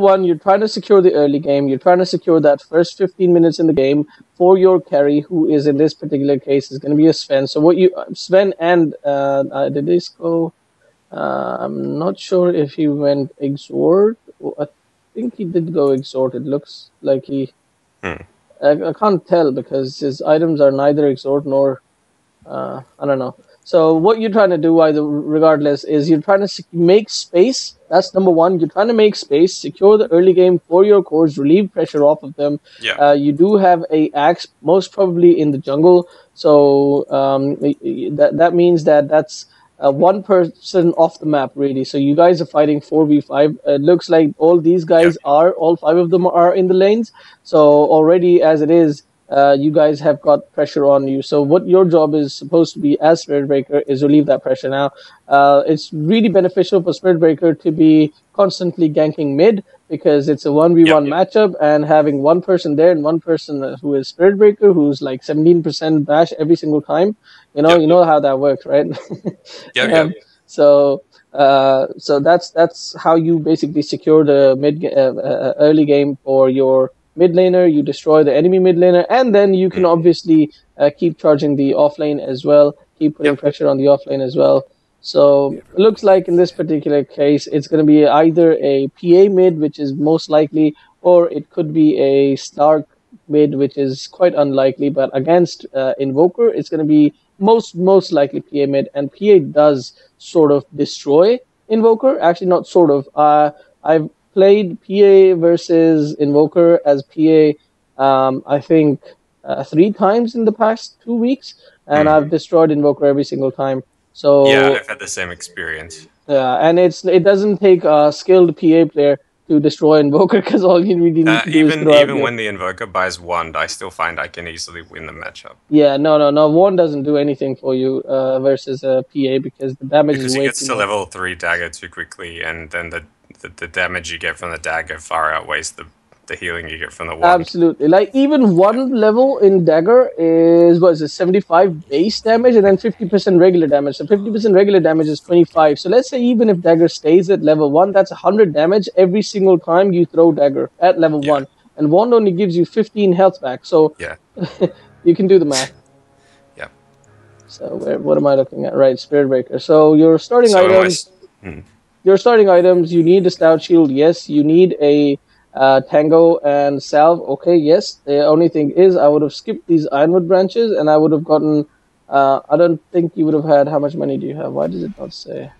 one, you're trying to secure the early game. You're trying to secure that first 15 minutes in the game for your carry, who is in this particular case is going to be a Sven. So what you Sven and uh, uh, did this go? Uh, I'm not sure if he went exort. I think he did go exort. It looks like he. Hmm. I, I can't tell because his items are neither exort nor. Uh, I don't know. So what you're trying to do, either regardless, is you're trying to make space. That's number one. You're trying to make space, secure the early game for your cores, relieve pressure off of them. Yeah. Uh, you do have a axe, most probably in the jungle. So um, that that means that that's uh, one person off the map, really. So you guys are fighting four v five. It looks like all these guys are, all five of them are in the lanes. So already, as it is, uh, you guys have got pressure on you. So what your job is supposed to be as Spirit Breaker is relieve that pressure. Now, uh, it's really beneficial for Spirit Breaker to be constantly ganking mid because it's a one v one Yep, matchup, and having one person there and one person uh, who is Spirit Breaker who's like seventeen percent bash every single time. You know, Yep. you know how that works, right? Yeah, Um, so uh, so that's that's how you basically secure the mid uh, uh, early game for your mid laner. You destroy the enemy mid laner, and then you can Mhm. obviously uh, keep charging the offlane as well. Keep putting Yep. pressure on the offlane as well. So it looks like in this particular case, it's going to be either a PA mid, which is most likely, or it could be a Slark mid, which is quite unlikely. But against uh, Invoker, it's going to be most most likely PA mid, and PA does sort of destroy Invoker. Actually, not sort of. Uh, I've played PA versus Invoker as PA. Um, I think uh, three times in the past two weeks, and Mhm. I've destroyed Invoker every single time. So yeah, I've had the same experience. yeah, and it's it doesn't take a skilled PA player to destroy Invoker because all you really need Uh, to do is even throw even when the invoker buys wand, I still find I can easily win the matchup yeah no no no one doesn't do anything for you uh, versus a PA because the damage because is he way gets too to level three dagger too quickly, and then the, the the damage you get from the dagger far outweighs the the healing you get from the wand. Absolutely. Like even one level in dagger is what is it, seventy five base damage and then fifty percent regular damage. So fifty percent regular damage is twenty five. So let's say even if dagger stays at level one, that's hundred damage every single time you throw dagger at level Yeah. one. And wand only gives you fifteen health back. So Yeah. you can do the math. Yeah. So where, what am I looking at? Right, Spirit Breaker. So your starting So I items s- your starting items, you need a stout shield, yes. You need a uh, tango and salve, okay, yes. The only thing is, I would have skipped these ironwood branches, and I would have gotten. Uh, I don't think you would have had. How much money do you have? Why does it not say?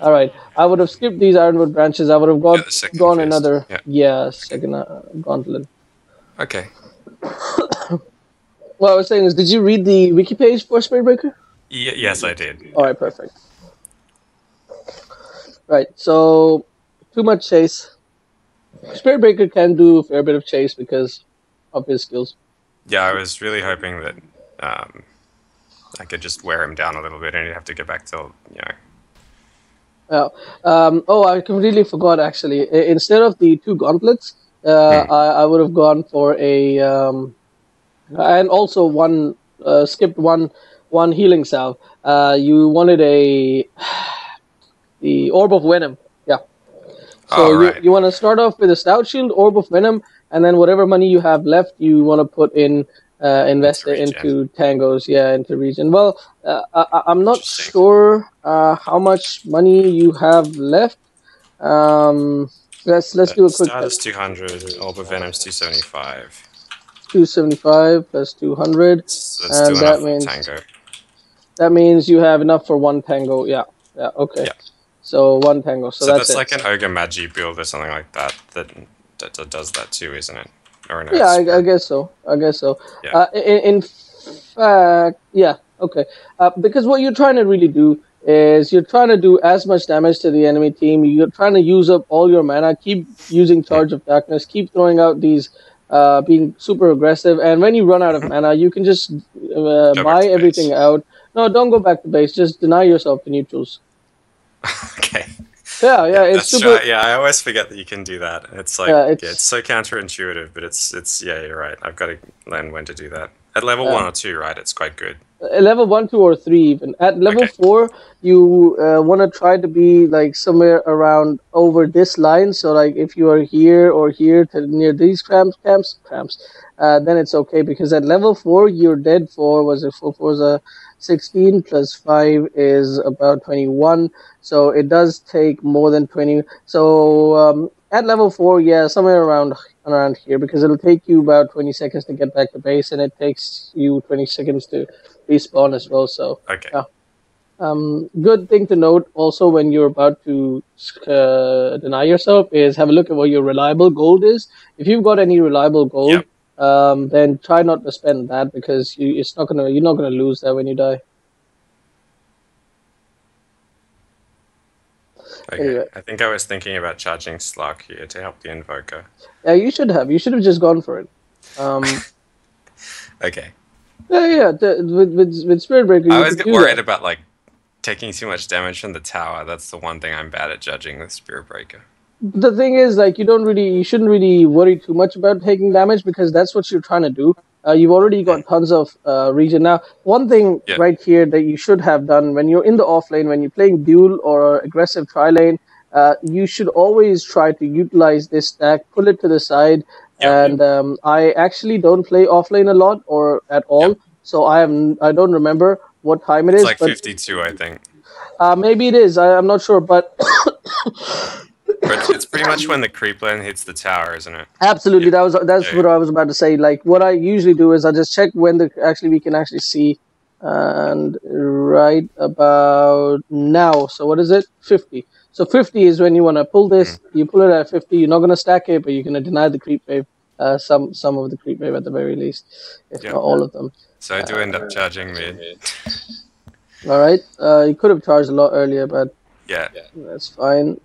All right, I would have skipped these ironwood branches. I would have got Yeah, gone another. yeah. Yeah, second uh, gauntlet. Okay. What I was saying is, did you read the wiki page for Spirit Breaker? Y- yes, I did. All right, perfect. Right, so too much chase. Spirit Breaker can do a fair bit of chase because of his skills. Yeah, I was really hoping that um, I could just wear him down a little bit, and he'd have to get back to you know. Yeah. Um, oh, I completely forgot actually. Instead of the two gauntlets, uh, Hmm. I, I would have gone for a, um, and also one uh, skipped one one healing salve. Uh, you wanted a the orb of venom. Yeah. So you, you want to start off with a stout shield, orb of venom, and then whatever money you have left, you want to put in. Uh, invest it Into tangos, yeah, into regen. Well, uh, I, I'm not sure uh, how much money you have left. Um, let's let's do a quick Status 200, Orb of Venom's 275. 275 plus 200. So that's And that means- Tango. That means you have enough for one tango. Yeah, yeah, okay. Yeah. So one tango. So, So, that's, that's, like an Ogre Magi build or something like that, that that, that does that too, isn't it? Or no, yeah, I, I guess so. I guess so. Yeah. Uh, in, in fact, yeah, okay. Uh, because what you're trying to really do is you're trying to do as much damage to the enemy team. You're trying to use up all your mana. Keep using Charge of Darkness. Keep throwing out these, uh, being super aggressive. And when you run out of mana, you can just uh, buy everything base. out. No, don't go back to base. Just deny yourself the neutrals. okay. Yeah, yeah, it's super. right. Yeah, I always forget that you can do that. It's like Yeah, yeah, it's- it's, so counterintuitive, but it's it's yeah, you're right. I've got to learn when to do that. At level Yeah. one or two, right? It's quite good. Uh, level one, two, or three even. At level Okay. four, you uh, want to try to be like somewhere around over this line. So like if you are here or here to near these cramps, camps, cramps, uh, then it's okay because at level four, you're dead for was a four was a sixteen plus five is about twenty one. So it does take more than twenty. So um, at level four, yeah, somewhere around around here because it'll take you about twenty seconds to get back to base, and it takes you twenty seconds to respawn as well. So Okay. Yeah. um, good thing to note also when you're about to uh, deny yourself is have a look at what your reliable gold is. If you've got any reliable gold, Yep. Um, then try not to spend that because you, it's not gonna you're not gonna lose that when you die. Okay. Anyway. I think I was thinking about charging Slark here to help the Invoker. Yeah, you should have. You should have just gone for it. Um, Okay. yeah, yeah. The, with with with Spirit Breaker, you I always could get do worried about like taking too much damage from the tower. That's the one thing I'm bad at judging with Spirit Breaker. The thing is like you don't really you shouldn't really worry too much about taking damage because that's what you're trying to do uh, you've already got tons of uh, regen now one thing Yeah. right here that you should have done when you're in the off lane when you're playing duel or aggressive tri lane uh, you should always try to utilize this stack pull it to the side Yeah. and um, i actually don't play off lane a lot or at all so i am i don't remember what time it It's is like but 52, I think. uh, maybe it is I, i'm not sure But it's, it's pretty much when the creep lane hits the tower, isn't it? Absolutely, that was that's Yeah, what I was about to say. Like what I usually do is I just check when the actually we can actually see, and right about now. So what is it? Fifty. So fifty is when you want to pull this. Mm-hmm. You pull it at fifty. You're not going to stack it, but you're going to deny the creep wave. Uh, some some of the creep wave at the very least, if Yeah. not all of them. So I do end Uh, up charging mid. All right. Uh, you could have charged a lot earlier, but Yeah. That's fine.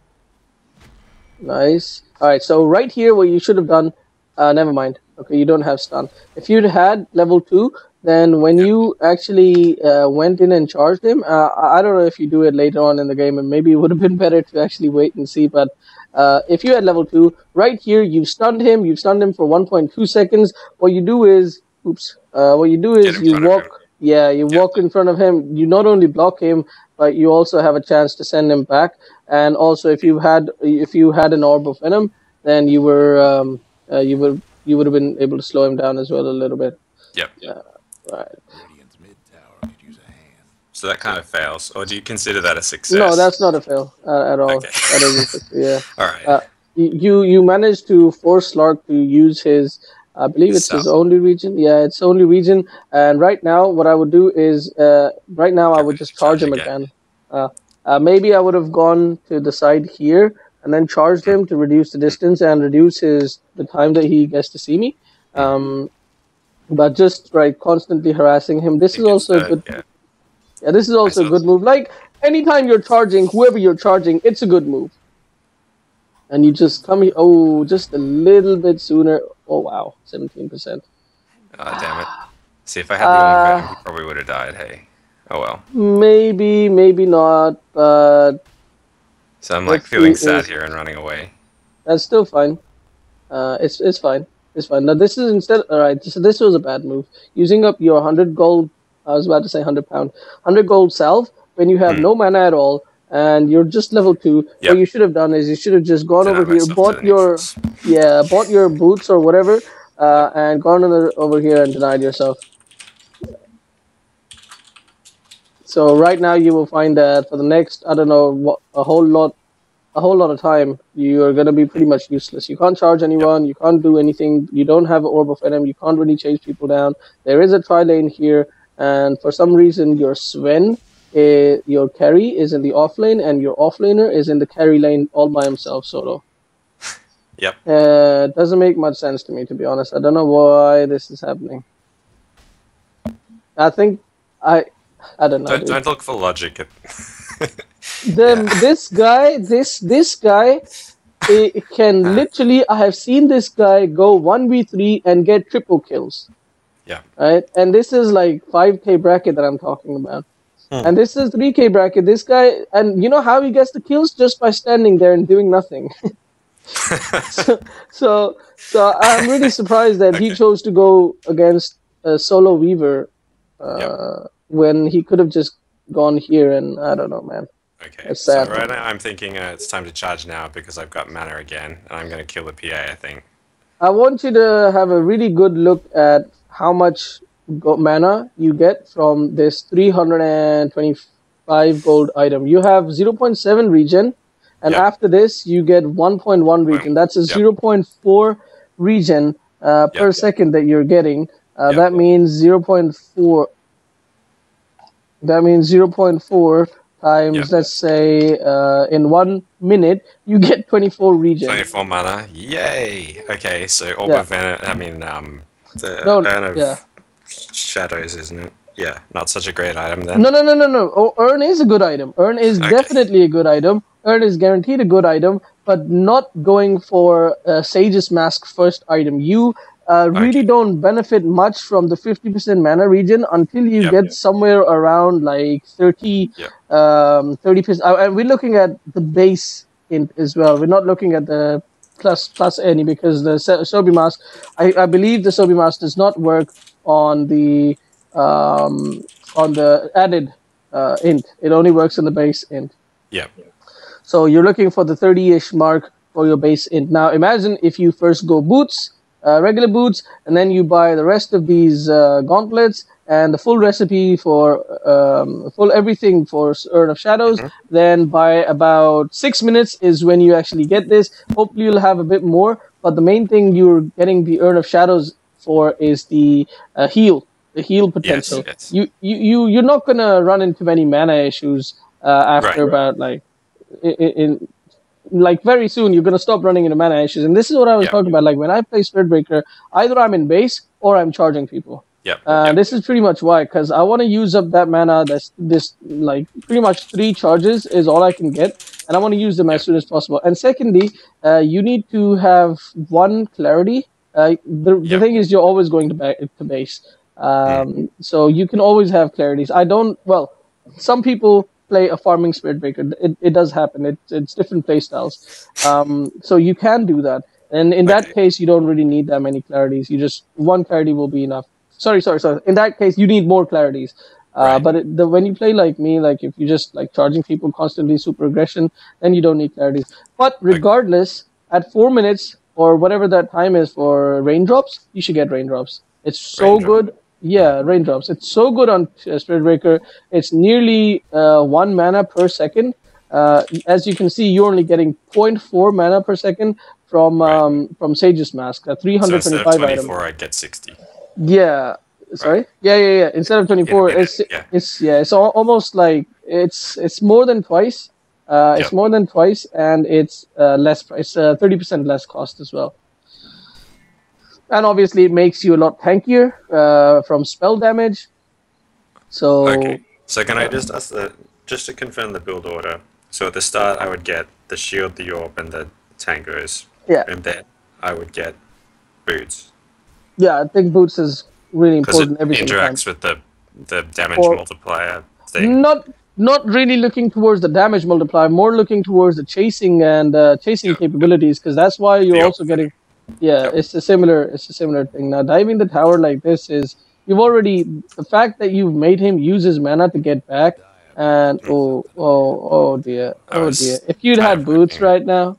Nice. All right. So right here, what you should have done. Uh, never mind. Okay, you don't have stun. If you'd had level two, then when you actually uh, went in and charged him, uh, I don't know if you do it later on in the game, and maybe it would have been better to actually wait and see. But uh, if you had level two, right here, you've stunned him. You've stunned him for 1.2 seconds. What you do is, oops. Uh, what you do is you walk. Him. Yeah, you Yeah. walk in front of him. You not only block him, but you also have a chance to send him back. And also, if you had if you had an orb of venom, then you were um, uh, you would you would have been able to slow him down as well a little bit. Yep. Right. Radiant's mid tower could use a hand. So that kind of fails. Or do you consider that a success? No, that's not a fail uh, at all. Okay. That is a, yeah. All right. Uh, You you managed to force Slark to use his. I believe it's his only regen. Yeah, it's only regen. And right now, what I would do is, uh, right now I would just charge him again. Uh, uh, maybe I would have gone to the side here and then charged him to reduce the distance and reduce his the time that he gets to see me. Um, but just right, constantly harassing him. This is also a good. yeah. Yeah, this is also a good move. Like anytime you're charging, whoever you're charging, it's a good move. And you just come here. Oh, just a little bit sooner. Oh wow, seventeen percent. Oh, damn it. See, if I had the Uh, uh, he probably would have died. Hey. Oh well. Maybe, maybe not, but So I'm like feeling sad is- here and running away. that's still fine. Uh, it's it's fine. It's fine. Now this is instead. All right. So this was a bad move. Using up your hundred gold. I was about to say hundred pound. Hundred gold salve when you have Hmm. no mana at all. And you're just level two. Yep. What you should have done is you should have just gone over here, bought your yeah, bought your boots or whatever, uh, and gone over over here and denied yourself. So right now you will find that for the next I don't know what a whole lot, a whole lot of time you are gonna be pretty much useless. You can't charge anyone. You can't do anything. You don't have an orb of venom. You can't really chase people down. There is a tri lane here, and for some reason your Sven. Eh, your carry is in the off lane, and your off laner is in the carry lane all by himself solo. Yep. Uh, doesn't make much sense to me, to be honest. I don't know why this is happening. I think I, I don't know. Don't, don't look for logic. The, Yeah. This guy, this this guy, eh, can literally. I have seen this guy go one v three and get triple kills. Yeah. Right, and this is like five k bracket that I'm talking about. Hmm. And this is 3k bracket. This guy, and you know how he gets the kills? Just by standing there and doing nothing. so, so, so I'm really surprised that he chose to go against a solo Weaver. Uh, when he could have just gone here and I don't know, man. Okay. It's So right now I'm thinking uh, it's time to charge now because I've got mana again, and I'm gonna kill the PA. I think. I want you to have a really good look at how much mana you get from this 325 gold item. You have 0.7 regen, and Yep. after this, you get 1.1 regen. That's a Yep. 0.4 regen uh, per Yep. second that you're getting. Uh. That means 0.4. That means 0.4 times, Yep. let's say, uh, in one minute, you get 24 regen. 24 mana. Yay! Okay, so all Yeah. of Venom, I mean, um, the No, of yeah. Shadows, isn't it? Yeah, not such a great item then. No, no, no, no, no. Oh, Urn is a good item. Urn is Okay. definitely a good item. Urn is guaranteed a good item, but not going for uh, Sage's Mask first item. You uh, really Okay. don't benefit much from the 50% mana regen until you Yep. get somewhere around like 30, Yep. um, 30%. Uh, and we're looking at the base int as well. We're not looking at the plus plus any because the So- Sobi Mask, I, I believe the Sobi Mask does not work on the um, on the added uh, int. It only works on the base int. Yeah. So you're looking for the 30-ish mark for your base int. Now imagine if you first go boots, uh, regular boots, and then you buy the rest of these uh, gauntlets and the full recipe for um, full everything for Urn of Shadows. Then by about six minutes is when you actually get this. Hopefully you'll have a bit more, but the main thing you're getting the Urn of Shadows for is the uh, heal, the heal potential. yes. You, you you you're not gonna run into many mana issues uh, after Right. about like in, in like very soon you're gonna stop running into mana issues. And this is what I was Yeah. talking about. Like when I play Spirit Breaker, either I'm in base or I'm charging people. Yep. Uh, yep. This is pretty much why, because I want to use up that mana. That's this like pretty much three charges is all I can get, and I want to use them as soon as possible. And secondly, uh, you need to have one clarity. Uh, the, the thing is, you're always going to, ba- to base, um, so you can always have clarities. I don't. Well, some people play a farming spirit breaker. It, it does happen. It, it's different play styles. Um, so you can do that. And in that Okay. case, you don't really need that many clarities. You just one clarity will be enough. Sorry, sorry, sorry. In that case, you need more clarities. Uh, Right. But it, the, when you play like me, like if you just like charging people constantly, super aggression, then you don't need clarities. But regardless, at four minutes or whatever that time is for raindrops, you should get raindrops. It's so Raindrop. good. Yeah, raindrops. It's so good on uh, Spirit Breaker. It's nearly uh, one mana per second. Uh, as you can see, you're only getting 0.4 mana per second from um, from Sage's Mask, a so instead of 325 item. 24, I get 60. Yeah. Sorry. Yeah, yeah, yeah. Instead of 24, Yeah, yeah, it's yeah. it's yeah, it's almost like it's it's more than twice. Uh, it's Yeah. more than twice, and it's uh, less price, uh, 30% less cost as well. And obviously, it makes you a lot tankier uh, from spell damage. So Okay. So can I just ask the just to confirm the build order? So at the start, I would get the shield, the orb, and the tangos, yeah, and then I would get boots yeah, I think boots is really because it important every single time. interacts with the the damage Or- multiplier thing. Not not really looking towards the damage multiplier, more looking towards the chasing and uh, chasing Yeah. capabilities, because that's why you're The also getting. Yeah, Yep. it's a similar it's a similar thing. Now diving the tower like this is you've already the fact that you've made him use his mana to get back, and oh oh oh dear oh was dear. If you'd had boots right now,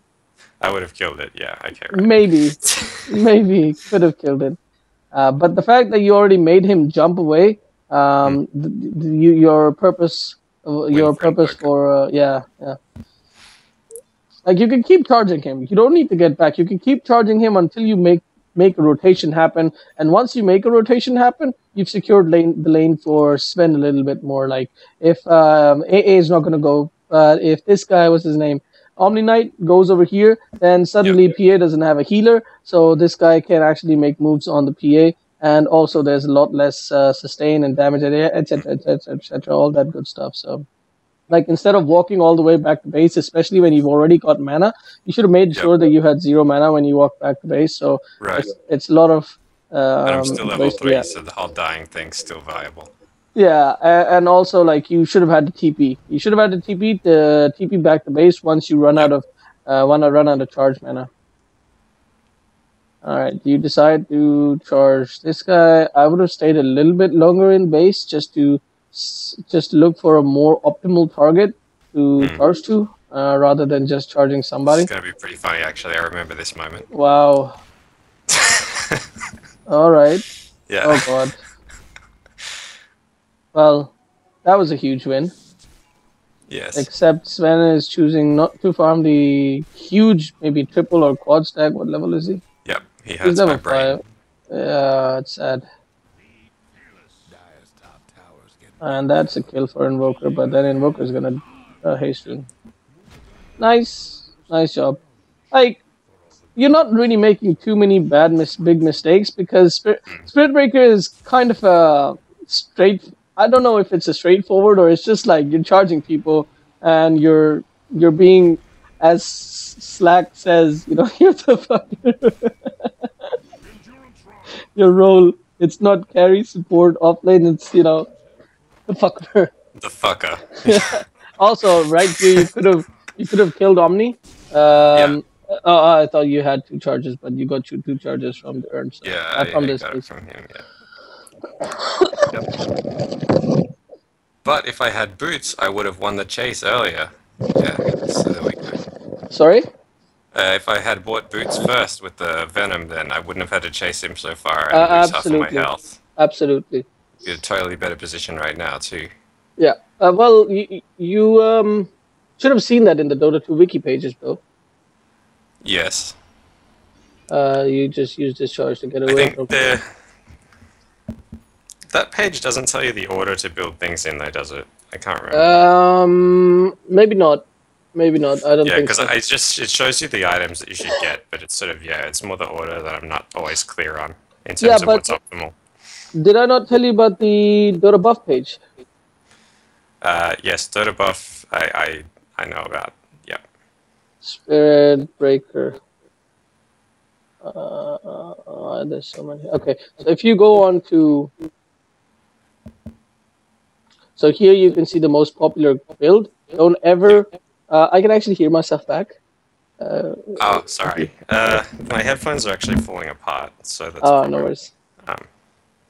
I would have killed it. Yeah. Okay. Right. maybe maybe could have killed it. Uh, but the fact that you already made him jump away, um, th- you, your purpose, your purpose for uh, yeah, yeah. Like you can keep charging him. You don't need to get back. You can keep charging him until you make make a rotation happen. And once you make a rotation happen, you've secured lane the lane for Sven a little bit more. Like if um, AA is not going to go, uh, if this guy was his name, Omni Knight goes over here, then suddenly PA doesn't have a healer, so this guy can actually make moves on the PA. And also, there's a lot less uh, sustain and damage, area, etc., etc., etc., all that good stuff. So, like instead of walking all the way back to base, especially when you've already got mana, you should have made Yep. sure that you had zero mana when you walk back to base. So Right. it's, it's a lot of. Um, I'm still level waste- three, yeah. so the whole dying thing's still viable. Yeah, and also like you should have had the TP. You should have had the TP the TP back to base once you run out of uh wanna run out of charge mana. Alright, do you decide to charge this guy? I would have stayed a little bit longer in base just to just look for a more optimal target to Hmm. charge to uh, rather than just charging somebody. It's gonna be pretty funny, actually. I remember this moment. Wow. All right. Yeah. Oh god. Well, that was a huge win. yes. Except Sven is choosing not to farm the huge, maybe triple or quad stack. What level is he? He He's hurts my brain. five. Yeah, it's sad. Dire's top tower's getting And that's a kill for Invoker, but then Invoker is gonna uh, hasten. Nice, nice job. Like, you're not really making too many bad, mis- big mistakes because Spirit, Spirit Breaker is kind of a straight. I don't know if it's a straightforward or it's just like you're charging people and you're you're being, as Slack says, you know, you're the fucker. your role. It's not carry support offlane. It's you know, the fucker. The fucker. Also, right here, you could have you could have killed Omni. Um, oh, I thought you had two charges, but you got two, two charges from the urn. So Yeah, uh, I, from I this. got it from him. Yeah. Yep. But if I had boots, I would have won the chase earlier. Yeah. So there we go. Sorry. Uh, if I had bought boots first with the venom, then I wouldn't have had to chase him so far and Uh, lose half of my absolutely. health. Absolutely. A totally better position right now too. Yeah. Uh, well, you, you um should have seen that in the Dota 2 wiki pages, though. Yes. Uh, you just used this charge to get away. I think from. the that page doesn't tell you the order to build things in, though, does it? I can't remember. Um, maybe not. Maybe not. I don't yeah, because so. it just it shows you the items that you should get, but it's sort of yeah, it's more the order that I'm not always clear on in terms Yeah, of what's optimal. Did I not tell you about the Dotabuff page? Uh, yes, Dotabuff I, I I know about. Yeah. Spirit Breaker. Uh, uh, there's so many. Okay, so if you go on to. So here you can see the most popular build. Don't ever. Uh, I can actually hear myself back. Uh, Oh, sorry. Uh, my headphones are actually falling apart, so that's. oh, no worries. Um,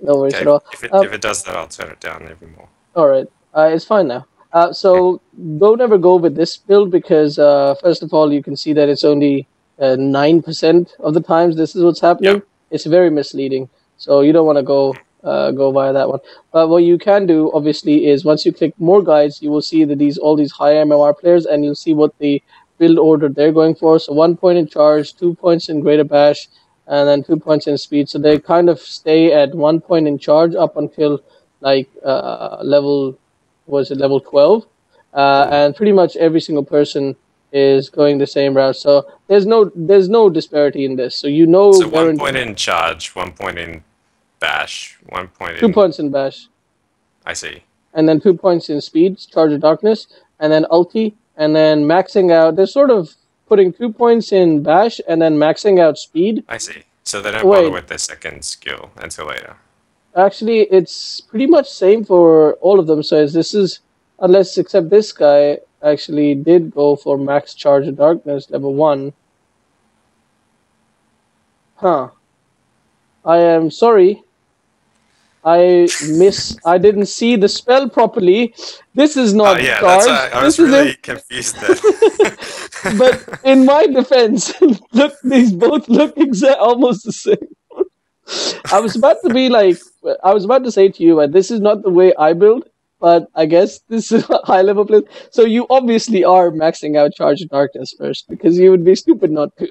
No worries okay, at all. if it Um, if it does that, I'll turn it down even more. All right, uh, it's fine now. Uh, so don't ever go with this build because uh, first of all, you can see that it's only uh, nine percent of the times this is what's happening. Yep. It's very misleading, so you don't want to go uh, go via that one. But what you can do, obviously, is once you click more guides, you will see that these all these high MMR players, and you'll see what the build order they're going for. So one point in charge, two points in greater bash, and then two points in speed. So they kind of stay at one point in charge up until like uh, level was it level 12 uh, and pretty much every single person is going the same route so there's no there's no disparity in this so you know So one point in charge, one point in bash, one point two in. points in bash I see. and then two points in speed charge of darkness and then ulti and then maxing out they're sort of putting two points in bash and then maxing out speed I see. So they don't Wait. bother with the second skill until later. Actually, it's pretty much same for all of them. So this is, unless except this guy actually did go for max charge of darkness level one. Huh. I am sorry. I miss. I didn't see the spell properly. This is Oh not yeah, charge. that's why I was really a- confused then. but in my defense, look, these both look exact, almost the same. I was about to be like, I was about to say to you, uh, this is not the way I build, but I guess this is a high level play. So you obviously are maxing out Charge of Darkness first, because you would be stupid not to.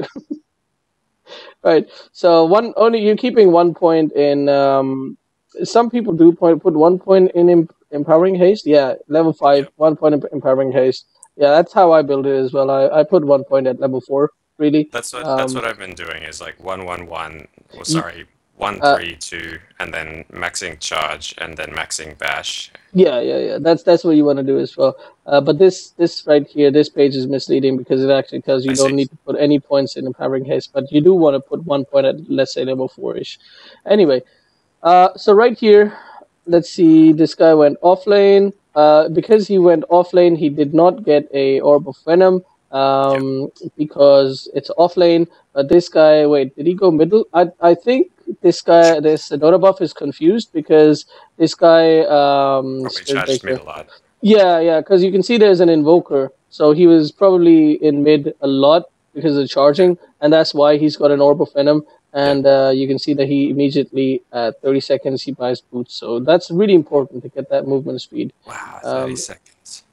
right. So one only you're keeping one point in. Um, some people do point put one point in em- empowering haste. Yeah, level five, one point in empowering haste. Yeah, that's how I build it as well. I, I put one point at level four. Really. That's what that's Um, what I've been doing is like one one one. Well, sorry, one Uh, three two, and then maxing charge, and then maxing bash. Yeah, yeah, yeah. That's that's what you want to do as well. Uh, but this this right here, this page is misleading because it actually tells you I don't see. need to put any points in empowering haste, but you do want to put one point at let's say level four ish. Anyway, uh, so right here, let's see. This guy went off lane. Uh, because he went off lane, he did not get a orb of venom. Um, because it's off lane. But this guy, wait, did he go middle? I I think this guy, this Dotabuff is confused because this guy, um, Probably mid a lot. yeah, yeah, because you can see there's an invoker, so he was probably in mid a lot because of charging, and that's why he's got an orb of venom. And uh, you can see that he immediately at 30 seconds he buys boots, so that's really important to get that movement speed. Wow, 30 Um, seconds.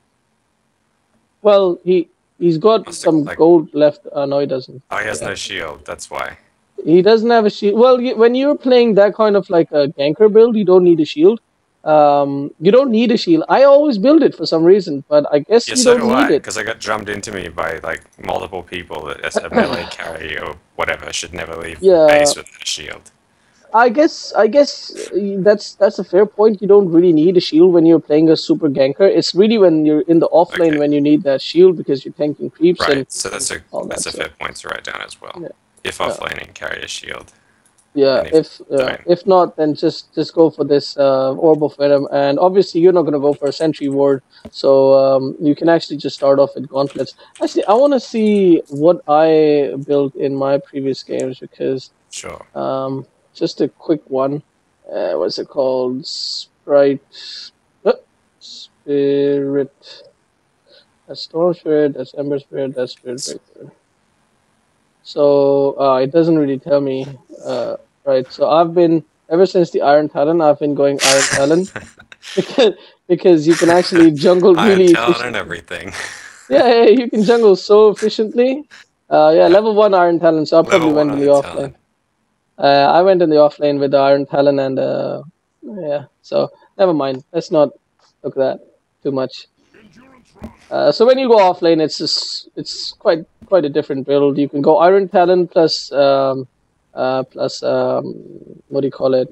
Well, he he's got Must some like- gold left. Uh, no, he doesn't. Oh, he has no shield, that's why. He doesn't have a shield. Well, you, when you're playing that kind of like a ganker build, you don't need a shield. Um, you don't need a shield. I always build it for some reason, but I guess Yeah, you so don't do need I, it. because I got drummed into me by like multiple people that as a melee carry or whatever should never leave Yeah. base without a shield. I guess I guess that's that's a fair point. You don't really need a shield when you're playing a super ganker. It's really when you're in the offlane Okay. when you need that shield because you're tanking creeps Right, and so that's a that's a that fair point to write down as well. Yeah. If offlaning, carry a shield. Yeah. If if- uh, if not, then just just go for this uh, orb of venom. And obviously, you're not going to go for a sentry ward, so um, you can actually just start off with gauntlets. Actually, I want to see what I built in my previous games because Sure. Um, just a quick one. Uh, what's it called? Sprite. uh, Spirit. That's Storm Spirit, that's Ember Spirit, that's Spirit Breaker. So, uh, it doesn't really tell me. Uh, right, so I've been, ever since the Iron Talon, I've been going Iron Talon. because, because you can actually jungle really Iron efficiently. and everything. Yeah, yeah, you can jungle so efficiently. Uh, yeah, level 1 Iron Talon, so I probably Level went in the offlane. Talon. Uh, I went in the off lane with the Iron Talon and uh, yeah, so never mind. Let's not look at that too much. Uh, so when you go off lane, it's just, it's quite quite a different build. You can go Iron Talon plus um, uh, plus um, what do you call it?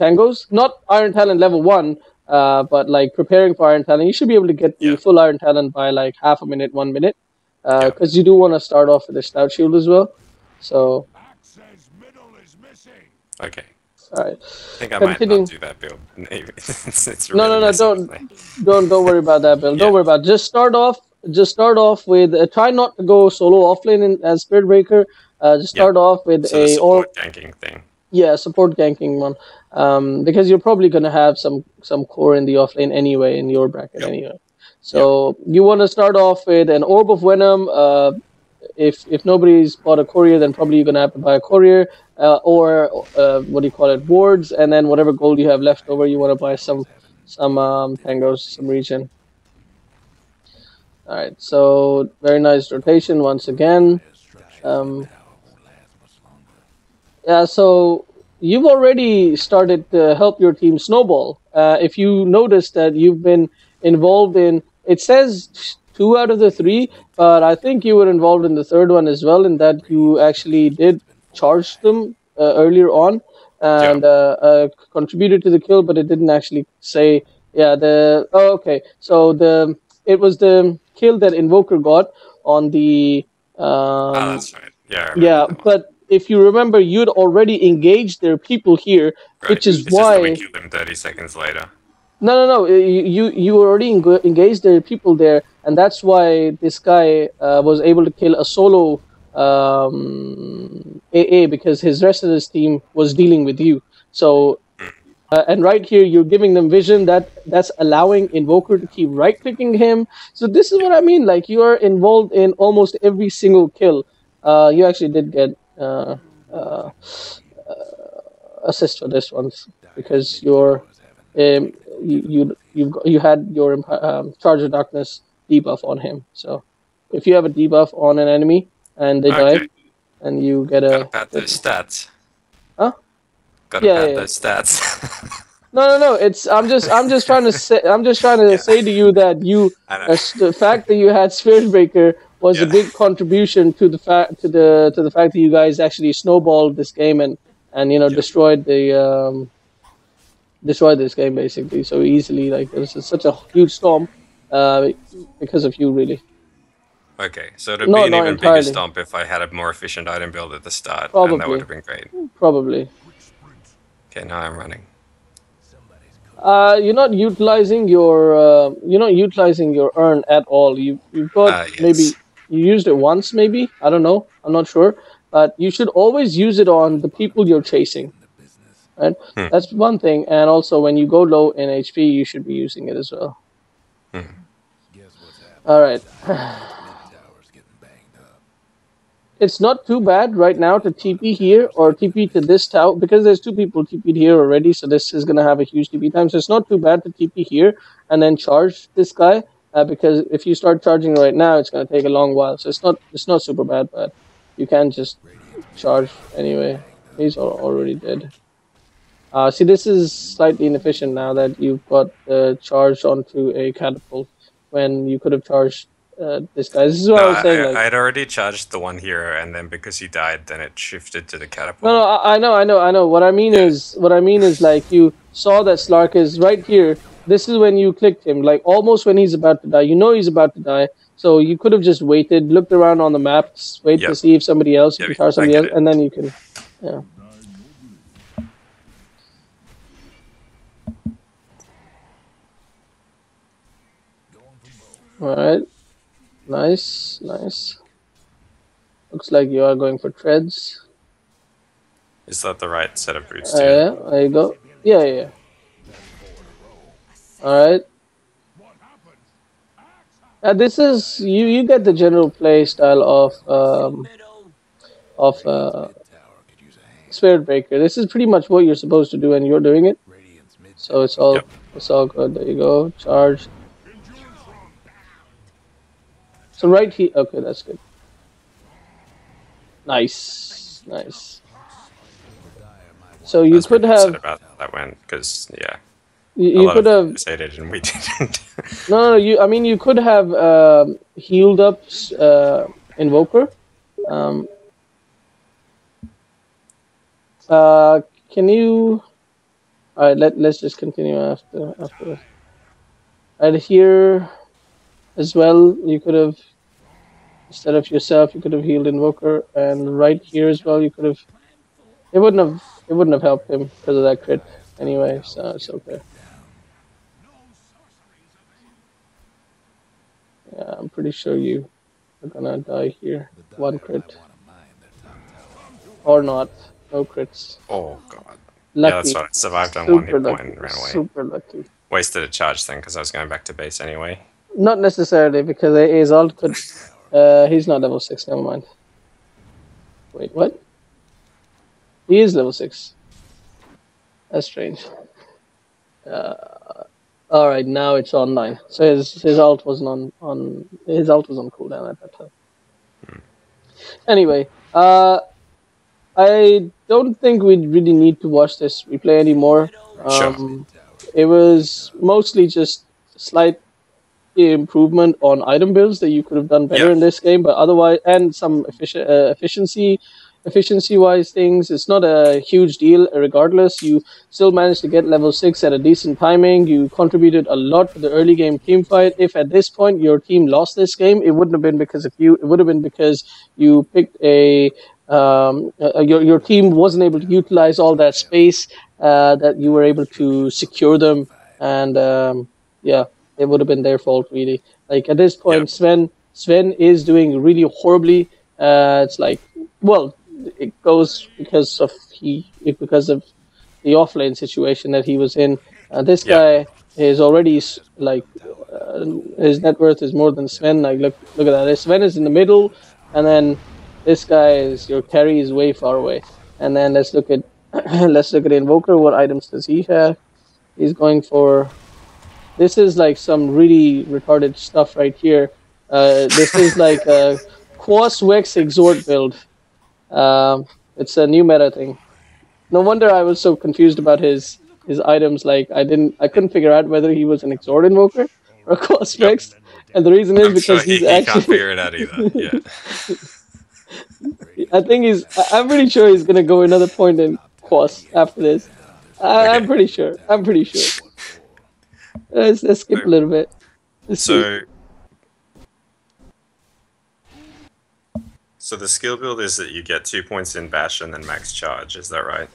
Tangos, not Iron Talon level one, uh, but like preparing for Iron Talon. You should be able to get the Yeah. full Iron Talon by like half a minute, one minute, Yeah. because you do want to start off with a Stout Shield as well. So Access middle is missing. Okay. All right. I think I might not do that build. Maybe. it's, it's No, really no, no, messing don't- don't don't worry about that, Bill. Don't worry about. It. Just start off. Just start off with. Uh, try not to go solo offlane in, as Spirit Breaker. Uh, just Yeah. start off with So a or support ganking thing. yeah support ganking one. Um, because you're probably gonna have some some core in the offlane anyway in your bracket Yep. anyway. So you want to start off with an orb of venom. Uh, if if nobody's bought a courier, then probably you're gonna have to buy a courier uh, or uh, what do you call it, wards, and then whatever gold you have left over, you want to buy some some um, tangos, some regen. All right, so very nice rotation once again. Um, yeah, so you've already started to help your team snowball. Uh, if you notice that you've been involved in, it says two out of the three, but I think you were involved in the third one as well, in that you actually did charge them uh, earlier on and uh, uh, contributed to the kill, but it didn't actually say. Yeah, the oh, okay. So the it was the kill that Invoker got on the. Um, ah, that's right. Yeah. Yeah, but if you remember, you'd already engaged their people here, Right. which is It's just why. we killed them 30 seconds later. No, no, no. You you, you already eng- engaged the people there, and that's why this guy uh, was able to kill a solo um, AA because his rest of his team was dealing with you. So, uh, and right here you're giving them vision that that's allowing Invoker to keep right clicking him. So this is what I mean. Like you are involved in almost every single kill. Uh, you actually did get uh, uh, uh, assist for this one because you're um, you you you've got, you had your um, charge of darkness debuff on him. So if you have a debuff on an enemy and they Okay. die, and you get Gotta a pad those stats. Huh? Gotta Yeah, pad yeah, those stats. no no no. It's I'm just I'm just trying to say I'm just trying to say to you that you uh, the fact that you had Spirit Breaker was a big contribution to the fact to the to the fact that you guys actually snowballed this game and and you know Yeah. destroyed the um, destroyed this game basically so easily. Like was such a huge storm uh, because of you really. Okay, so it'd No, be an not even entirely. bigger stomp if I had a more efficient item build at the start, and Probably. that would have been great. Probably. Okay, now I'm running. Uh, you're not utilizing your uh, you're not utilizing your urn at all. You you've got Ah, yes. maybe you used it once maybe I don't know I'm not sure but you should always use it on the people you're chasing. Right? Hmm. That's one thing. And also, when you go low in HP, you should be using it as well. All right. It's not too bad right now to TP here or TP to this tower because there's two people TP'd here already, so this is gonna have a huge TP time. So it's not too bad to TP here and then charge this guy uh, because if you start charging right now, it's gonna take a long while. So it's not it's not super bad, but you can just charge anyway. He's already dead. Uh, see, this is slightly inefficient now that you've got uh, charged onto a catapult when you could have charged uh, this guy. This is what I No, was saying. I, like, I'd already charged the one here, and then because he died, then it shifted to the catapult. No, no, I, I know, I know, I know. What I mean is, what I mean is, like you saw that Slark is right here. This is when you clicked him, like almost when he's about to die. You know he's about to die, so you could have just waited, looked around on the maps, wait Yep. to see if somebody else, you Yep, can charge somebody else, it. and then you can, yeah. All right, nice, nice. Looks like you are going for treads. Is that the right set of boots Uh, yeah, there you go. Yeah, yeah. yeah. All right. Uh, this is you. You get the general play style of um, of uh, Spirit Breaker. This is pretty much what you're supposed to do, and you're doing it. So it's all Yep. it's all good. There you go. Charge. So right here. Okay, that's good. Nice, nice. So you could have about that went because yeah, you, you could have it and we didn't. No, no, you. I mean, you could have um healed up uh, Invoker. Um, uh, can you? All right, let let's just continue after after this. And here, as well, you could have instead of yourself, you could have healed Invoker, and right here as well, you could have. It wouldn't have. It wouldn't have helped him because of that crit. Anyway, so it's okay. Yeah, I'm pretty sure you are gonna die here. One crit. Or not. No crits. oh god. Lucky. Yeah, that's. I survived on one hit lucky. and ran away. Super lucky. Wasted a charge thing because I was going back to base anyway. Not necessarily because ult could. Uh, he's not level six. Never mind. Wait, what? He is level six. That's strange. Uh, all right, now it's online. So his his ult wasn't on on his alt was on cooldown at that time. Anyway, uh, I don't think we really need to watch this replay anymore. Sure. Um, It was mostly just slight improvement on item builds that you could have done better Yeah. in this game, but otherwise, and some uh, efficiency, efficiency-wise things. It's not a huge deal. Regardless, you still managed to get level six at a decent timing. You contributed a lot to the early game team fight. If at this point your team lost this game, it wouldn't have been because of you. It would have been because you picked a um, uh, your your team wasn't able to utilize all that space uh, that you were able to secure them, and um, yeah, it would have been their fault really. Like at this point, Yeah. Sven Sven is doing really horribly. Uh, it's like well, it goes because of he because of the offlane situation that he was in. Uh, this Yeah. guy is already s- like uh, his net worth is more than Sven. Like look look at that. Sven is in the middle, and then this guy is your carry is way far away. And then let's look at let's look at Invoker. What items does he have? He's going for. This is like some really retarded stuff right here. Uh, this is like a Quas Wex Exort build. Um, it's a new meta thing. No wonder I was so confused about his his items. Like I didn't, I couldn't figure out whether he was an Exort Invoker or a Quas Wex. And the reason is I'm because sure he, he's he can't figure it out either. Yeah. I think he's. I'm pretty sure he's gonna go another point in Quas after this. I, I'm pretty sure. I'm pretty sure. Let's, let's skip a little bit. Let's see. So, so the skill build is that you get two points in bash and then max charge. Is that right?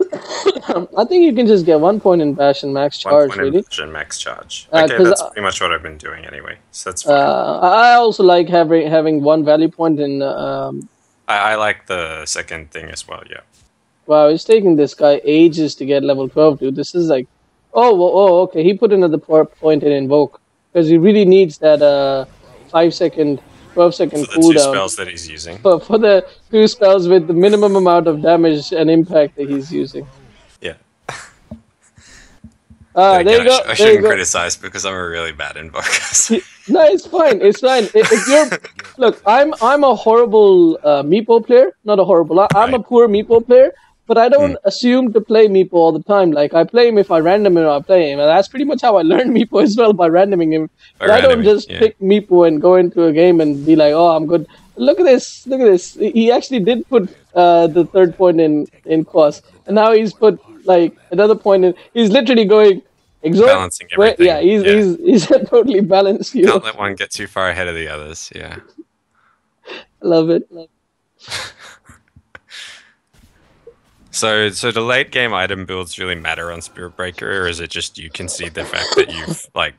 I think you can just get one point in bash and max charge. One point Really. in bash and max charge. Uh, Okay, that's I- pretty much what I've been doing anyway. So that's fine. Uh, I also like having having one value point in um, I, I like the second thing as well. Yeah. Wow, it's taking this guy ages to get level 12, dude. This is like, oh, well, oh, okay. He put another point in invoke because he really needs that uh five second, 12 second For the two cooldown spells that he's using. for, for the two spells with the minimum amount of damage and impact that he's using. Yeah. Ah, Then there you go. I, sh- I shouldn't go. criticize because I'm a really bad invoker. No, it's fine. It's fine. If if you're look, I'm I'm a horrible uh, meepo player. Not a horrible. I, I'm a poor meepo player, but I don't assume to play meepo all the time. Like I play him if I random him, I play him, and that's pretty much how I learned meepo as well by randoming him. By I don't just yeah. pick meepo and go into a game and be like, oh, I'm good. Look at this. Look at this. He actually did put uh, the third point in in quas, and now he's put like another point in. He's literally going. Exort, Balancing everything, Yeah, he's, yeah. he's he's a totally balanced view. Can't let one get too far ahead of the others. Yeah. Love it. So, so the late game item builds really matter on Spirit Breaker, or is it just you concede the fact that you've like,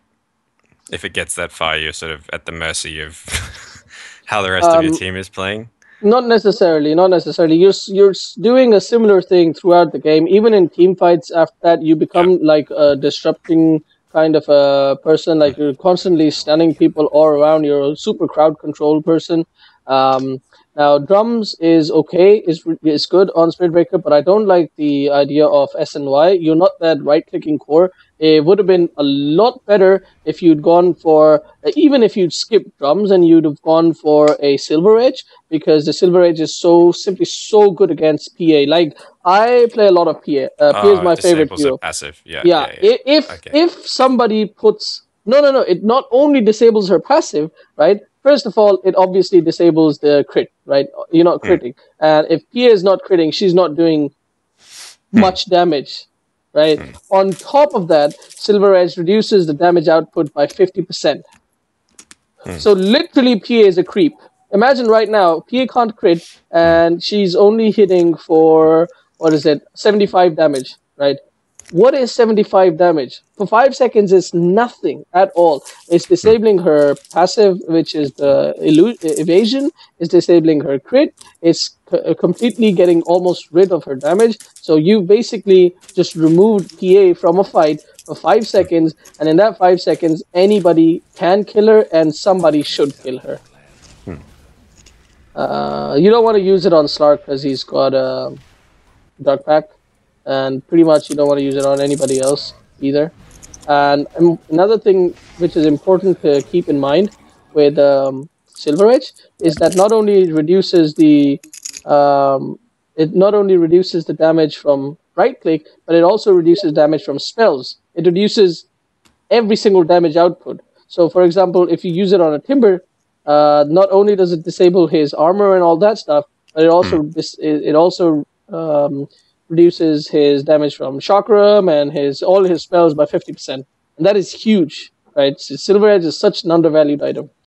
if it gets that far, you're sort of at the mercy of how the rest of your Um, team is playing? Not necessarily. Not necessarily. You're you're doing a similar thing throughout the game. Even in team fights, after that, you become like a disrupting kind of a person. Like you're constantly stunning people all around. You're a super crowd control person. Um, now, drums is okay, is is good on Spirit Breaker, but I don't like the idea of SNY. You're not that right clicking core. It would have been a lot better if you'd gone for even if you'd skipped drums and you'd have gone for a silver edge because the silver edge is so simply so good against PA. Like I play a lot of PA. Uh, PA is Oh, my favorite disables hero. passive. Yeah. Yeah, yeah, i- if Okay. if somebody puts no no no, it not only disables her passive, right? First of all, it obviously disables the crit, right? You're not critting, and if PA is not critting, she's not doing Hmm. much damage, right? On top of that, Silver Edge reduces the damage output by fifty percent. Hmm. So literally, PA is a creep. Imagine right now, PA can't crit, and she's only hitting for what is it, seventy-five damage, right? What is 75 damage? For 5 seconds, it's nothing at all. It's disabling her passive, which is the illu- evasion, it's disabling her crit, it's c- uh, completely getting almost rid of her damage. So you basically just removed PA from a fight for 5 seconds, and in that 5 seconds, anybody can kill her, and somebody should kill her. Uh, you don't want to use it on Slark because he's got a Dark Pact and pretty much you don't want to use it on anybody else either. And um, another thing which is important to keep in mind with um, Silver Edge is that not only reduces the um, it not only reduces the damage from right click, but it also reduces damage from spells. It reduces every single damage output. So, for example, if you use it on a Timber, uh, not only does it disable his armor and all that stuff, but it also dis- it it also um, reduces his damage from chakram and his all his spells by fifty percent, and that is huge, right? Silver Edge is such an undervalued item.